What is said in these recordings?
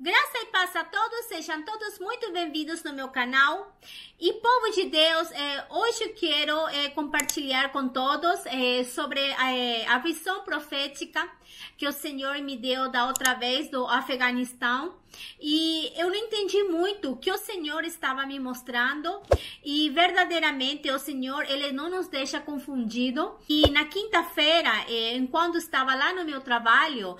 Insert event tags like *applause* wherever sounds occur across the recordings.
Graça e paz a todos, sejam todos muito bem-vindos no meu canal. E povo de Deus, eh, hoje eu quero eh, compartilhar com todos eh, sobre a visão profética que o Senhor me deu da outra vez do Afeganistão. E eu não entendi muito o que o Senhor estava me mostrando. E verdadeiramente o Senhor, ele não nos deixa confundido. E na quinta-feira, enquanto estava lá no meu trabalho,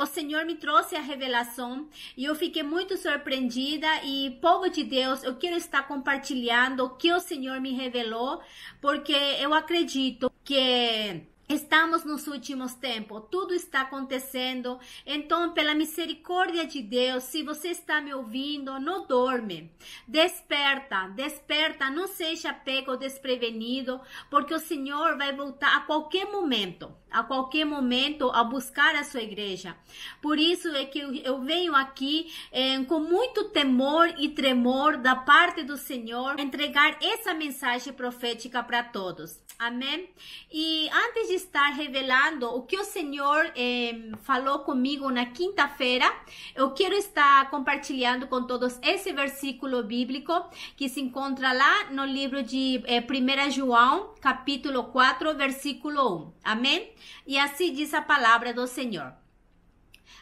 o Senhor me trouxe a revelação e eu fiquei muito surpreendida e povo de Deus, eu quero estar compartilhando o que o Senhor me revelou, porque eu acredito que Estamos nos últimos tempos, tudo está acontecendo. Então, pela misericórdia de Deus, se você está me ouvindo, não dorme. Desperta, desperta, não seja pego desprevenido, porque o Senhor vai voltar a qualquer momento, a qualquer momento a buscar a sua igreja. Por isso é que eu venho aqui eh, com muito temor e tremor da parte do Senhor entregar essa mensagem profética para todos. Amém? E antes de estar revelando o que o Senhor eh, falou comigo na quinta-feira, eu quero estar compartilhando com todos esse versículo bíblico que se encontra lá no livro de eh, 1 João, capítulo 4, versículo 1. Amém? E assim diz a palavra do Senhor.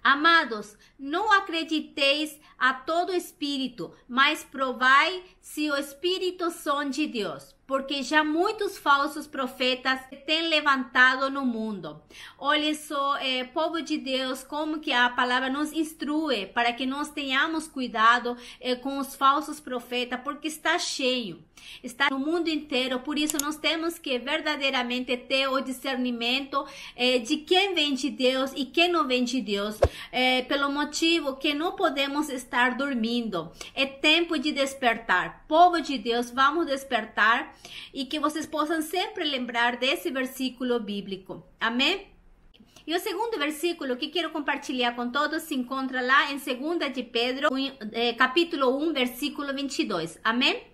Amados, não acrediteis a todo espírito, mas provai se o espírito são de Deus porque já muitos falsos profetas têm levantado no mundo. Olha só, povo de Deus, como que a palavra nos instrui para que nós tenhamos cuidado é, com os falsos profetas, porque está cheio, está no mundo inteiro. Por isso nós temos que verdadeiramente ter o discernimento de quem vem de Deus e quem não vem de Deus, pelo motivo que não podemos estar dormindo. É tempo de despertar. Povo de Deus, vamos despertar e que vocês possam sempre lembrar desse versículo bíblico. Amém? E o segundo versículo que quero compartilhar com todos se encontra lá em 2 de Pedro, eh, capítulo 1, versículo 22. Amém?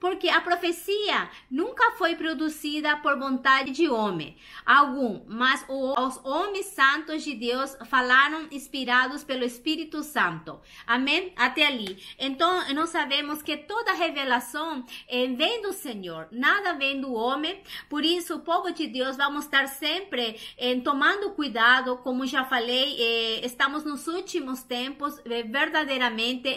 Porque a profecia nunca foi produzida por vontade de homem algum, mas os homens santos de Deus falaram inspirados pelo Espírito Santo. Amém? Até ali. Então, nós sabemos que toda revelação eh, vem do Senhor, nada vem do homem. Por isso, o povo de Deus vamos estar sempre eh, tomando cuidado, como já falei, eh, estamos nos últimos tempos, verdadeiramente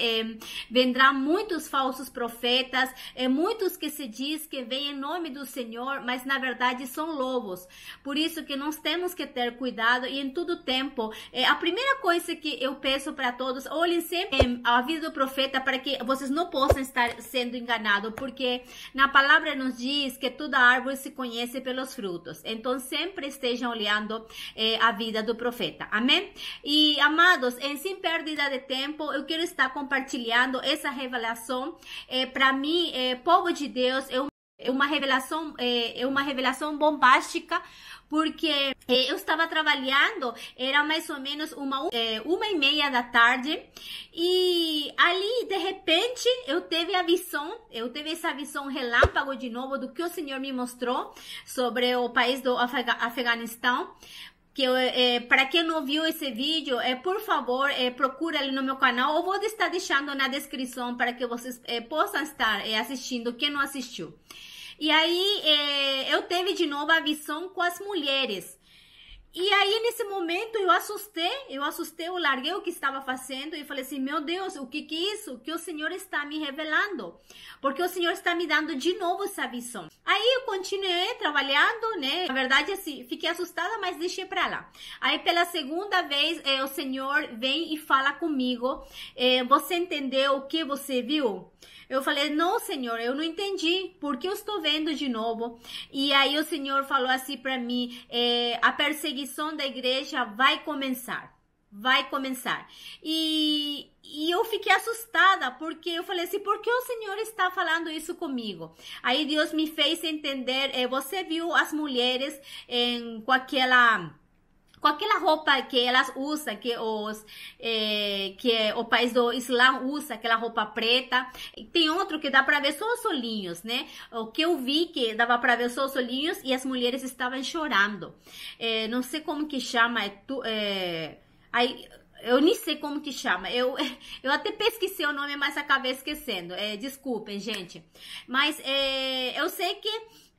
vendrão muitos falsos profetas, muitos que se diz que vêm em nome do Senhor, mas na verdade são lobos. Por isso que nós temos que ter cuidado e em todo tempo. É, a primeira coisa que eu peço para todos, olhem sempre a vida do profeta para que vocês não possam estar sendo enganados, porque na palavra nos diz que toda árvore se conhece pelos frutos. Então sempre estejam olhando é, a vida do profeta. Amém? E amados, em sem perda de tempo, eu quero estar compartilhando essa revelação. É, para mim, é, povo de Deus, é uma revelação, é, uma revelação bombástica, porque é, eu estava trabalhando, era mais ou menos uma, é, uma e meia da tarde, e ali, de repente, eu tive a visão, eu tive essa visão relâmpago de novo do que o Senhor me mostrou sobre o país do Afeganistão, que é, para quem não viu esse vídeo, é, por favor, é, procura ali no meu canal. Eu vou estar deixando na descrição para que vocês é, possam estar é, assistindo, quem não assistiu. E aí, é, eu teve de novo a visão com as mulheres. E aí, nesse momento, eu assustei, eu assustei, eu larguei o que estava fazendo e falei assim, meu Deus, o que que é isso? Que o Senhor está me revelando. Porque o Senhor está me dando de novo essa visão. Aí eu continuei trabalhando, né? Na verdade, assim, fiquei assustada, mas deixei para lá. Aí, pela segunda vez, eh, o Senhor vem e fala comigo, eh, você entendeu o que você viu? Eu falei, não, Senhor, eu não entendi, porque eu estou vendo de novo. E aí o Senhor falou assim para mim, é, a perseguição da igreja vai começar vai começar. E, e eu fiquei assustada, porque eu falei assim, por que o Senhor está falando isso comigo? Aí Deus me fez entender, é, você viu as mulheres em, com aquela com aquela roupa que elas usam, que os é, que o país do Islã usa, aquela roupa preta. Tem outro que dá para ver só os olhinhos, né? O que eu vi que dava para ver só os olhinhos e as mulheres estavam chorando. É, não sei como que chama, é, tu, é, aí eu nem sei como que chama. Eu, *laughs* eu até pesquisei o nome, mas acabei esquecendo. É, desculpem, gente. Mas é, eu sei que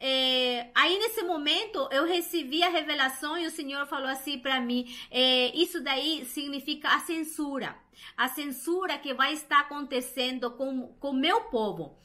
é, aí nesse momento eu recebi a revelação e o Senhor falou assim para mim: é, isso daí significa a censura, a censura que vai estar acontecendo com o meu povo.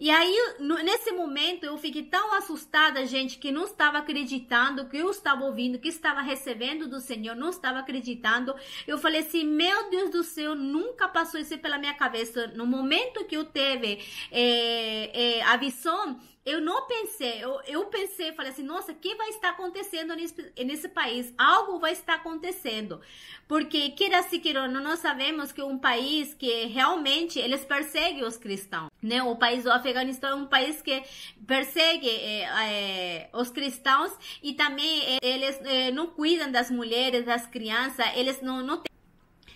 E aí, nesse momento, eu fiquei tão assustada, gente, que não estava acreditando, que eu estava ouvindo, que estava recebendo do Senhor, não estava acreditando. Eu falei assim, meu Deus do céu, nunca passou isso pela minha cabeça. No momento que eu teve é, é, a visão, eu não pensei, eu, eu pensei, falei assim, nossa, o que vai estar acontecendo nesse, nesse país? Algo vai estar acontecendo. Porque, queira se queira, nós sabemos que um país que realmente eles perseguem os cristãos, né? O país do Afeganistão é um país que persegue é, é, os cristãos e também é, eles não cuidam das mulheres, das crianças, eles não, não têm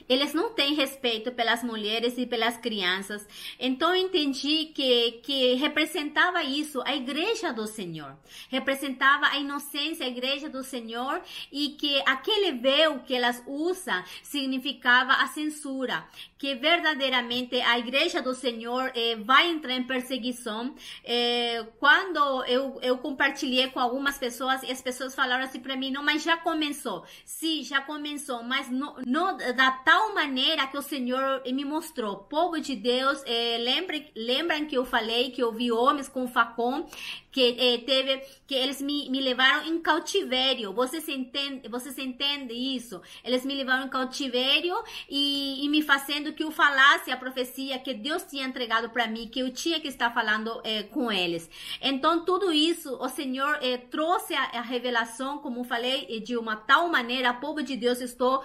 eles não têm respeito pelas mulheres e pelas crianças. Então eu entendi que, que representava isso a igreja do Senhor. Representava a inocência, a igreja do Senhor e que aquele véu que elas usam significava a censura. Que verdadeiramente a igreja do Senhor eh, vai entrar em perseguição. Eh, quando eu, eu compartilhei com algumas pessoas e as pessoas falaram assim para mim, não, mas já começou. Sim, já começou, mas não, não da tal maneira que o Senhor me mostrou. Povo de Deus, é, lembrem, lembram que eu falei que eu vi homens com facão que é, teve que eles me, me levaram em cautivério. Vocês entendem, vocês entendem isso? Eles me levaram em cautivério e, e me fazendo que eu falasse a profecia que Deus tinha entregado para mim, que eu tinha que estar falando é, com eles. Então tudo isso o Senhor é, trouxe a, a, revelação, como falei, de uma tal maneira, povo de Deus, estou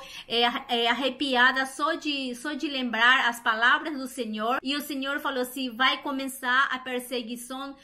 arrepiada só de só de lembrar as palavras do Senhor. E o Senhor falou assim: vai começar a perseguição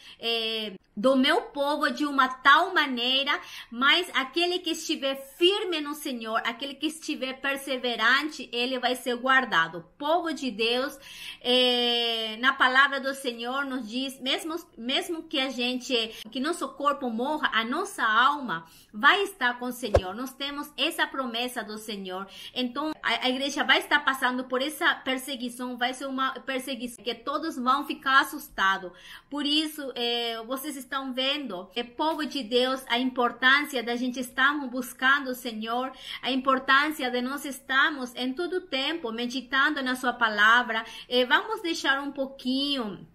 do meu povo de uma tal maneira, mas aquele que estiver firme no Senhor, aquele que estiver perseverante, ele vai ser guardado. O povo de Deus, é, na palavra do Senhor, nos diz, mesmo, mesmo que a gente, que nosso corpo morra, a nossa alma vai estar com o Senhor. Nós temos essa promessa do Senhor. Então, a, a igreja vai estar passando por essa perseguição, vai ser uma perseguição que todos vão ficar assustados. Por isso, é, vocês estão vendo, é povo de Deus, a importância da gente estarmos buscando o Senhor, a importância de nós estarmos em todo tempo meditando na sua palavra. É, vamos deixar um pouquinho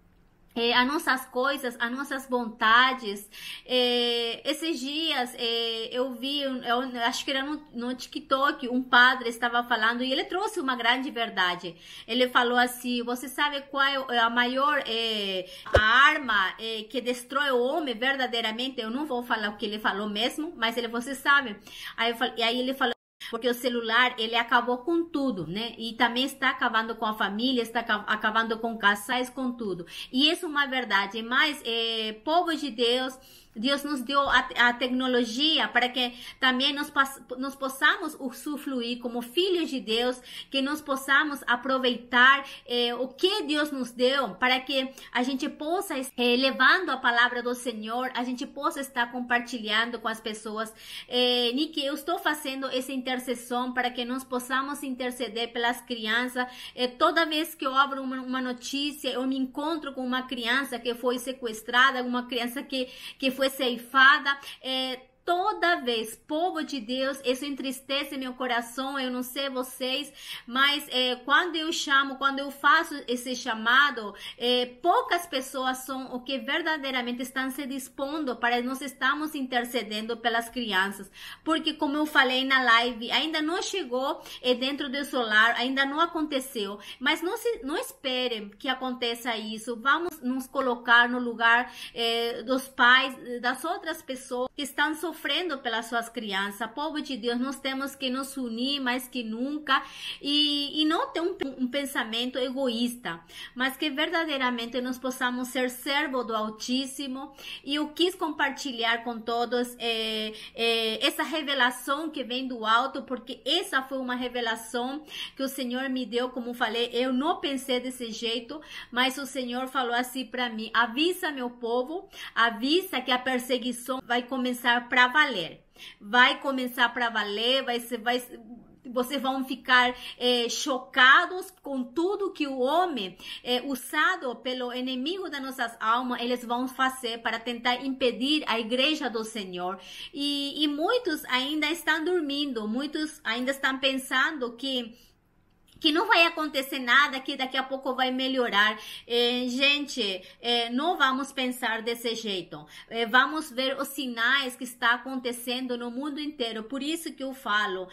é, as nossas coisas, as nossas vontades. É, esses dias é, eu vi, eu, acho que era no, no TikTok, um padre estava falando e ele trouxe uma grande verdade. Ele falou assim: Você sabe qual é a maior é, a arma é, que destrói o homem verdadeiramente? Eu não vou falar o que ele falou mesmo, mas ele, você sabe. Aí, e aí ele falou porque o celular ele acabou com tudo, né? E também está acabando com a família, está acabando com casais, com tudo. E isso é uma verdade. Mas é, povo de Deus Deus nos deu a, a, tecnologia para que também nós, nós possamos usufruir como filhos de Deus, que nós possamos aproveitar eh, o que Deus nos deu para que a gente possa, eh, levando a palavra do Senhor, a gente possa estar compartilhando com as pessoas. Eh, Niki, eu estou fazendo essa intercessão para que nós possamos interceder pelas crianças. Eh, toda vez que eu abro uma, uma notícia, eu me encontro com uma criança que foi sequestrada, uma criança que, que foi foi ceifada. É, toda vez, povo de Deus, isso entristece meu coração. Eu não sei vocês, mas é, quando eu chamo, quando eu faço esse chamado, é, poucas pessoas são o que verdadeiramente estão se dispondo para nós estamos intercedendo pelas crianças, porque como eu falei na live, ainda não chegou é, dentro do solar, ainda não aconteceu, mas não se, não esperem que aconteça isso. Vamos nos colocar no lugar dos pais, das outras pessoas que estão sofrendo sofrendo pelas suas crianças. Povo de Deus, nós temos que nos unir mais que nunca e, e não ter um, um pensamento egoísta, mas que verdadeiramente nós possamos ser servo do Altíssimo. E eu quis compartilhar com todos é, é, essa revelação que vem do alto, porque essa foi uma revelação que o Senhor me deu, como falei, eu não pensei desse jeito, mas o Senhor falou assim para mim: avisa meu povo, avisa que a perseguição vai começar para para valer. Vai começar para valer, vai ser, vai vocês vão ficar é, chocados com tudo que o homem, é, usado pelo inimigo das nossas almas, eles vão fazer para tentar impedir a igreja do Senhor. E, e muitos ainda estão dormindo, muitos ainda estão pensando que que não vai acontecer nada, que daqui a pouco vai melhorar. É, gente, é, não vamos pensar desse jeito. É, vamos ver os sinais que está acontecendo no mundo inteiro. Por isso que eu falo,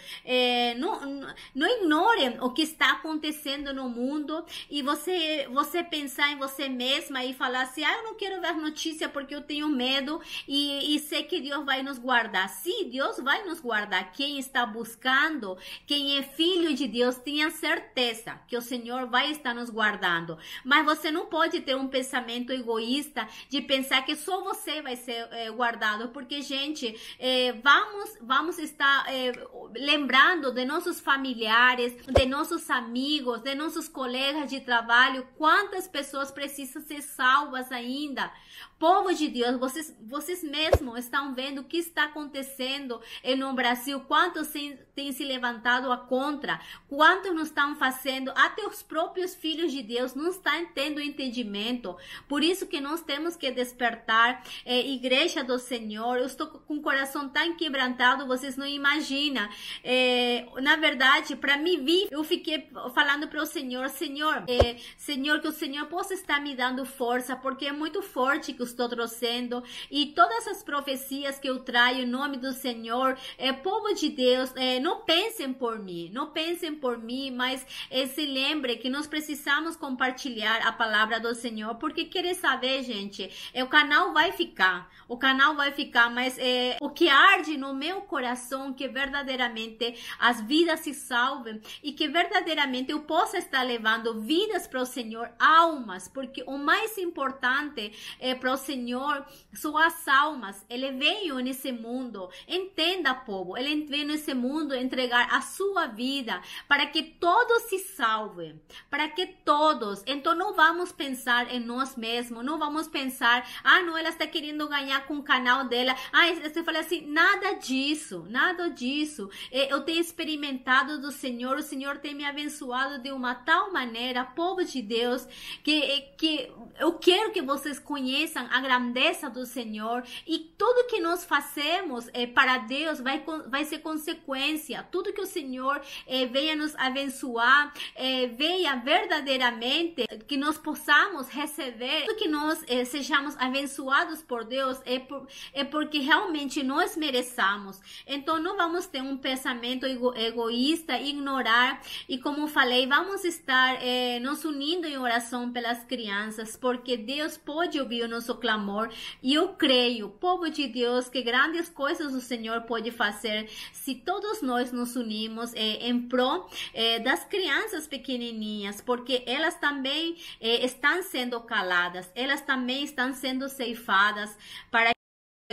não, não ignorem o que está acontecendo no mundo e você, você pensar em você mesma e falar assim, ah, eu não quero ver notícia porque eu tenho medo e, e sei que Deus vai nos guardar. Sim, Deus vai nos guardar. Quem está buscando, quem é filho de Deus, tenha certeza certeza que o Senhor vai estar nos guardando. Mas você não pode ter um pensamento egoísta de pensar que só você vai ser é, guardado, porque gente, é, vamos vamos estar é, lembrando de nossos familiares, de nossos amigos, de nossos colegas de trabalho, quantas pessoas precisam ser salvas ainda. Povo de Deus, vocês, vocês mesmos estão vendo o que está acontecendo no Brasil, quantos têm se levantado a contra, quantos não estão fazendo, até os próprios filhos de Deus não estão tendo entendimento. Por isso que nós temos que despertar, é, igreja do Senhor. Eu estou com o coração tão quebrantado, vocês não imaginam. É, na verdade, para me vir, eu fiquei falando para o Senhor, Senhor, é, Senhor, que o Senhor possa estar me dando força, porque é muito forte que eu estou trouxendo. E todas as profecias que eu traio em nome do Senhor, é, povo de Deus, é, não pensem por mim, não pensem por mim, mas é, se lembre que nós precisamos compartilhar a palavra do Senhor, porque querer saber, gente, é, o canal vai ficar, o canal vai ficar, mas é, o que arde no meu coração, que verdadeiramente as vidas se salvem e que verdadeiramente eu possa estar levando vidas para o Senhor, almas, porque o mais importante é para o Senhor são as almas. Ele veio nesse mundo, entenda, povo, ele veio nesse mundo entregar a sua vida para que todos se salvem, para que todos. Então não vamos pensar em nós mesmos, não vamos pensar, ah, não, ela está querendo ganhar com o canal dela. Ah, você fala assim, nada disso, nada disso. É, eu tenho experimentado do Senhor, o Senhor tem me abençoado de uma tal maneira, povo de Deus, que, que eu quero que vocês conheçam a grandeza do Senhor e tudo que nós fazemos é, para Deus vai, vai ser consequência. Tudo que o Senhor é, venha nos abençoar é, venha verdadeiramente que nós possamos receber, que nós é, sejamos abençoados por Deus é, por, é porque realmente nós mereçamos. Então não vamos ter um pensamento ego, egoísta, ignorar e como falei, vamos estar nos unindo em oração pelas crianças, porque Deus pode ouvir o nosso clamor. E eu creio, povo de Deus, que grandes coisas o Senhor pode fazer se todos nós nos unimos é, em prol é, das crianças pequenininhas, porque elas também eh, estão sendo caladas, elas também estão sendo ceifadas para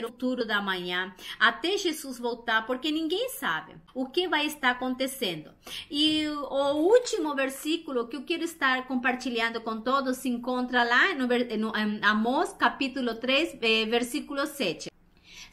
futuro da manhã, até Jesus voltar, porque ninguém sabe o que vai estar acontecendo. E o último versículo que eu quero estar compartilhando com todos se encontra lá no, no Amós, capítulo 3, eh, versículo 7.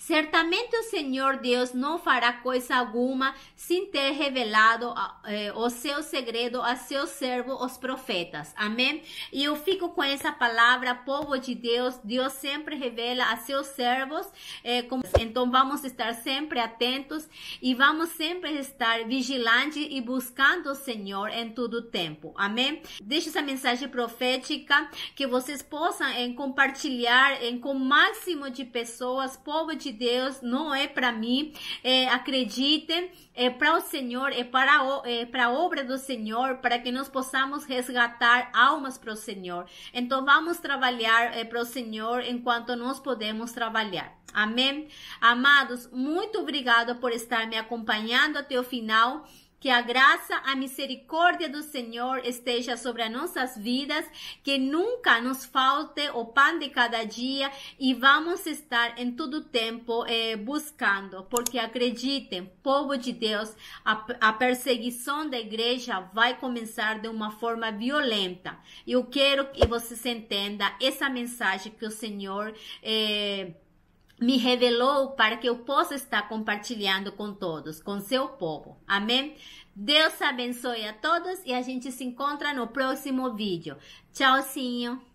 Certamente o Senhor Deus não fará coisa alguma sem ter revelado eh, o seu segredo a seus servos, os profetas. Amém? E eu fico com essa palavra, povo de Deus. Deus sempre revela a seus servos. Eh, como... Então vamos estar sempre atentos e vamos sempre estar vigilantes e buscando o Senhor em todo o tempo. Amém? Deixe essa mensagem profética que vocês possam eh, compartilhar com o máximo de pessoas, povo de Deus não é para mim. É, acreditem, é para o Senhor, é para, é para a obra do Senhor, para que nós possamos resgatar almas para o Senhor. Então vamos trabalhar é, para o Senhor enquanto nós podemos trabalhar. Amém? Amados, muito obrigado por estar me acompanhando até o final. Que a graça, a misericórdia do Senhor esteja sobre as nossas vidas, que nunca nos falte o pão de cada dia e vamos estar em todo tempo eh, buscando, porque acreditem, povo de Deus, a, a, perseguição da igreja vai começar de uma forma violenta. Eu quero que vocês entendam essa mensagem que o Senhor eh, me revelou para que eu possa estar compartilhando com todos, com seu povo. Amém? Deus abençoe a todos e a gente se encontra no próximo vídeo. Tchauzinho!